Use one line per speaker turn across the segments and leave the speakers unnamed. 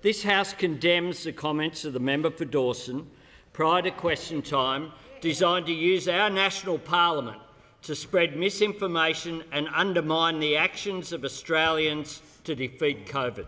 This House condemns the comments of the member for Dawson prior to question time designed to use our national parliament to spread misinformation and undermine the actions of Australians to defeat COVID.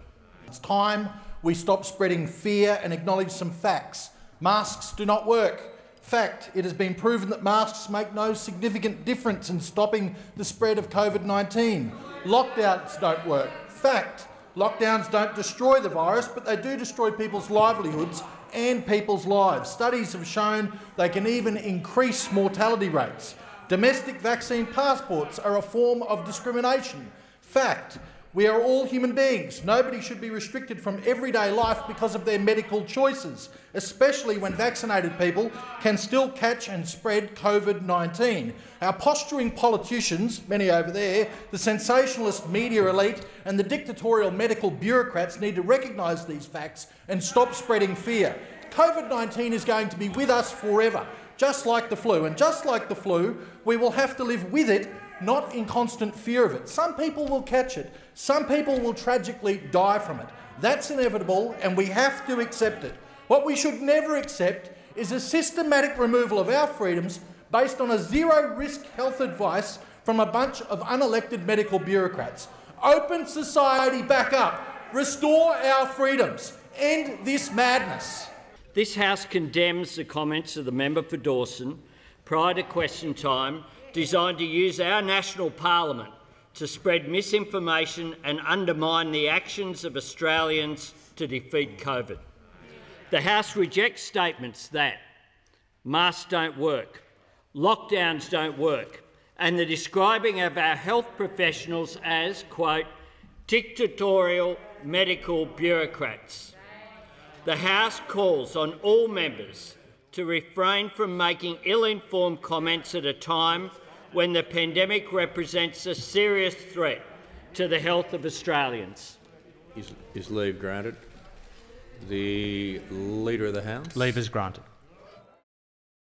It's time we stop spreading fear and acknowledge some facts. Masks do not work. Fact, it has been proven that masks make no significant difference in stopping the spread of COVID-19. Lockdowns don't work. Fact, lockdowns don't destroy the virus, but they do destroy people's livelihoods and people's lives. Studies have shown they can even increase mortality rates. Domestic vaccine passports are a form of discrimination. Fact, we are all human beings. Nobody should be restricted from everyday life because of their medical choices, especially when vaccinated people can still catch and spread COVID-19. Our posturing politicians, many over there, the sensationalist media elite and the dictatorial medical bureaucrats need to recognise these facts and stop spreading fear. COVID-19 is going to be with us forever, just like the flu. And just like the flu, we will have to live with it not in constant fear of it. Some people will catch it. Some people will tragically die from it. That's inevitable, and we have to accept it. What we should never accept is a systematic removal of our freedoms based on a zero-risk health advice from a bunch of unelected medical bureaucrats. Open society back up. Restore our freedoms. End this madness.
This House condemns the comments of the member for Dawson prior to question time designed to use our national parliament to spread misinformation and undermine the actions of Australians to defeat COVID. The House rejects statements that masks don't work, lockdowns don't work, and the describing of our health professionals as, quote, dictatorial medical bureaucrats. The House calls on all members to refrain from making ill-informed comments at a time when the pandemic represents a serious threat to the health of Australians.
Is, is leave granted? The Leader of the House?
Leave is granted.